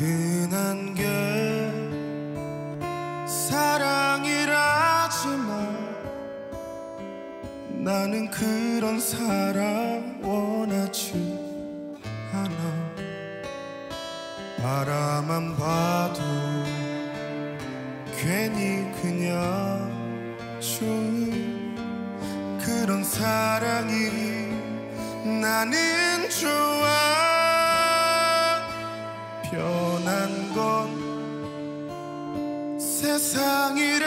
흔한 게 사랑이라지만 나는 그런 사랑 원하지 않아. 바라만 봐도 괜히 그냥 좋은 그런 사랑이 나는 좋아 변한 건 세상이라지만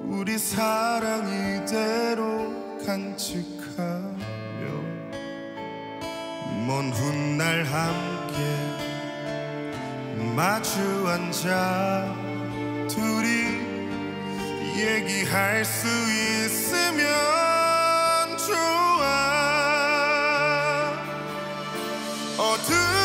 우리 사랑 이대로 간직하며 먼 훗날 함께 마주 앉아 둘이 얘기할 수 있으면 좋아 어두운